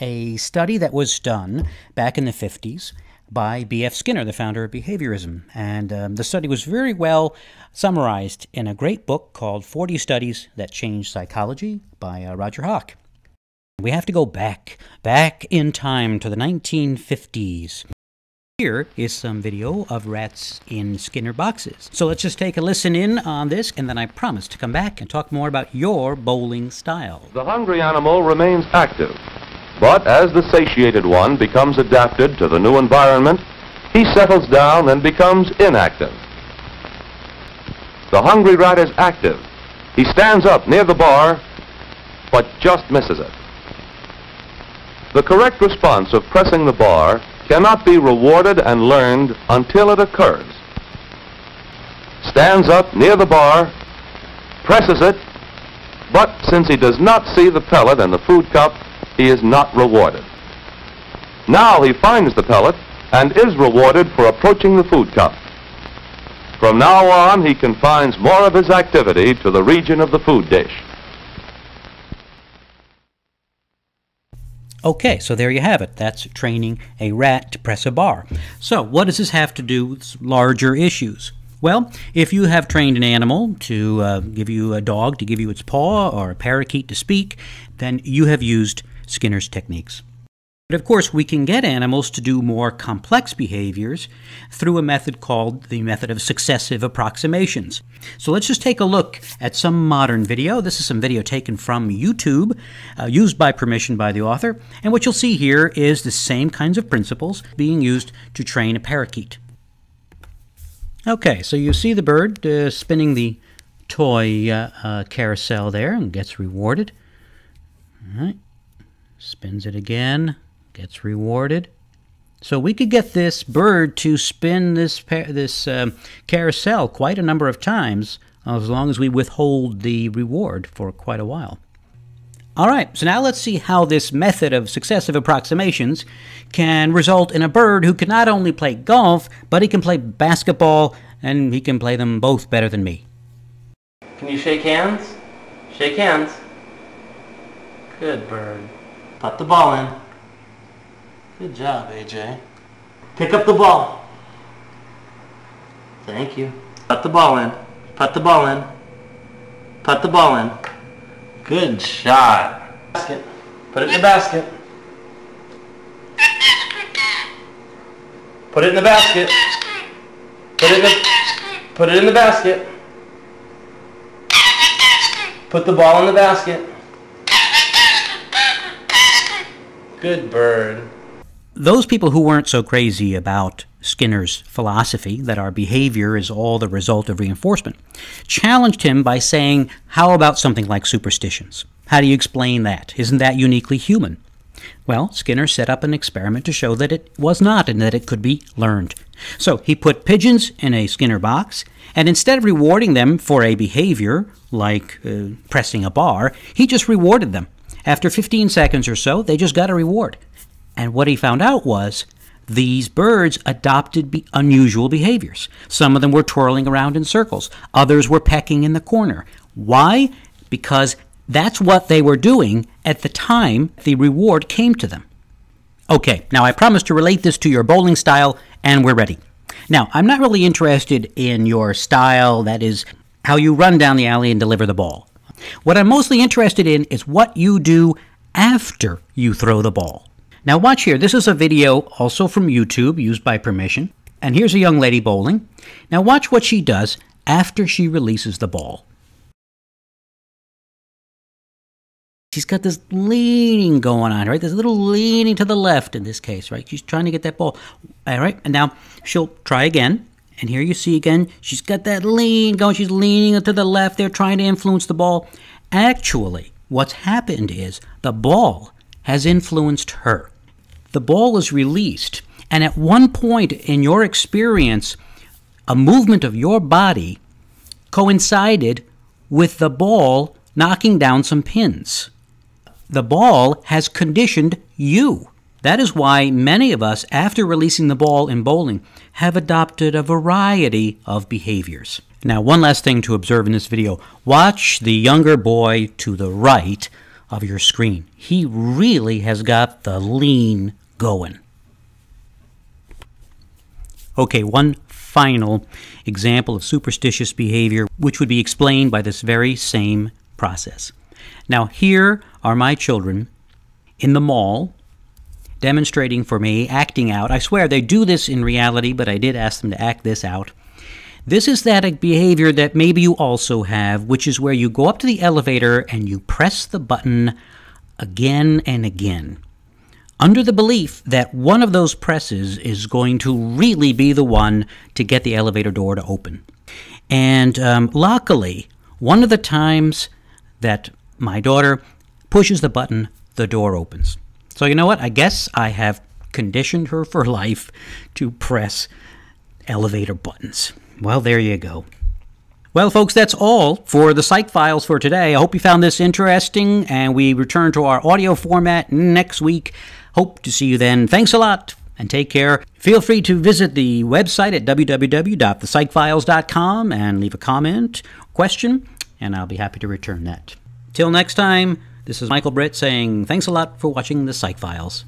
a study that was done back in the 50s by B.F. Skinner, the founder of behaviorism. And um, the study was very well summarized in a great book called 40 Studies That Changed Psychology by uh, Roger Hock. We have to go back, back in time to the 1950s. Here is some video of rats in Skinner boxes. So let's just take a listen in on this, and then I promise to come back and talk more about your bowling style. The hungry animal remains active, but as the satiated one becomes adapted to the new environment, he settles down and becomes inactive. The hungry rat is active. He stands up near the bar, but just misses it. The correct response of pressing the bar cannot be rewarded and learned until it occurs. Stands up near the bar, presses it, but since he does not see the pellet and the food cup, he is not rewarded. Now he finds the pellet and is rewarded for approaching the food cup. From now on, he confines more of his activity to the region of the food dish. Okay, so there you have it. That's training a rat to press a bar. So, what does this have to do with larger issues? Well, if you have trained an animal to uh, give you a dog to give you its paw or a parakeet to speak, then you have used Skinner's techniques. But of course, we can get animals to do more complex behaviors through a method called the method of successive approximations. So let's just take a look at some modern video. This is some video taken from YouTube, uh, used by permission by the author. And what you'll see here is the same kinds of principles being used to train a parakeet. Okay, so you see the bird uh, spinning the toy uh, uh carousel there and gets rewarded. Spins it again gets rewarded. So we could get this bird to spin this this um, carousel quite a number of times as long as we withhold the reward for quite a while. All right, so now let's see how this method of successive approximations can result in a bird who can not only play golf, but he can play basketball, and he can play them both better than me. Can you shake hands? Shake hands. Good bird. Put the ball in. Good job, AJ. Pick up the ball. Thank you. Put the ball in. Put the ball in. Put the ball in. Good shot. Basket. Put it in the basket. Put it in the basket. Put it in the Put it in the basket. Put the ball in the basket. Good bird those people who weren't so crazy about Skinner's philosophy that our behavior is all the result of reinforcement challenged him by saying, How about something like superstitions? How do you explain that? Isn't that uniquely human? Well, Skinner set up an experiment to show that it was not and that it could be learned. So he put pigeons in a Skinner box, and instead of rewarding them for a behavior like uh, pressing a bar, he just rewarded them. After 15 seconds or so, they just got a reward. And what he found out was these birds adopted be unusual behaviors. Some of them were twirling around in circles, others were pecking in the corner. Why? Because that's what they were doing at the time the reward came to them. Okay, now I promise to relate this to your bowling style, and we're ready. Now, I'm not really interested in your style, that is, how you run down the alley and deliver the ball. What I'm mostly interested in is what you do after you throw the ball. Now watch here. This is a video also from YouTube used by permission. And here's a young lady bowling. Now watch what she does after she releases the ball. She's got this leaning going on, right? There's a little leaning to the left in this case, right? She's trying to get that ball. All right, and now she'll try again. And here you see again, she's got that lean going. She's leaning to the left there, trying to influence the ball. Actually, what's happened is the ball has influenced her the ball is released, and at one point in your experience, a movement of your body coincided with the ball knocking down some pins. The ball has conditioned you. That is why many of us, after releasing the ball in bowling, have adopted a variety of behaviors. Now, one last thing to observe in this video watch the younger boy to the right of your screen. He really has got the lean going. Okay, one final example of superstitious behavior, which would be explained by this very same process. Now, here are my children in the mall demonstrating for me, acting out. I swear they do this in reality, but I did ask them to act this out. This is that behavior that maybe you also have, which is where you go up to the elevator and you press the button again and again, under the belief that one of those presses is going to really be the one to get the elevator door to open. And um, luckily, one of the times that my daughter pushes the button, the door opens. So, you know what? I guess I have conditioned her for life to press elevator buttons. Well, there you go. Well, folks, that's all for the Psych Files for today. I hope you found this interesting, and we return to our audio format next week. Hope to see you then. Thanks a lot, and take care. Feel free to visit the website at www.thepsychfiles.com and leave a comment, question, and I'll be happy to return that. Till next time, this is Michael Britt saying thanks a lot for watching the Psych Files.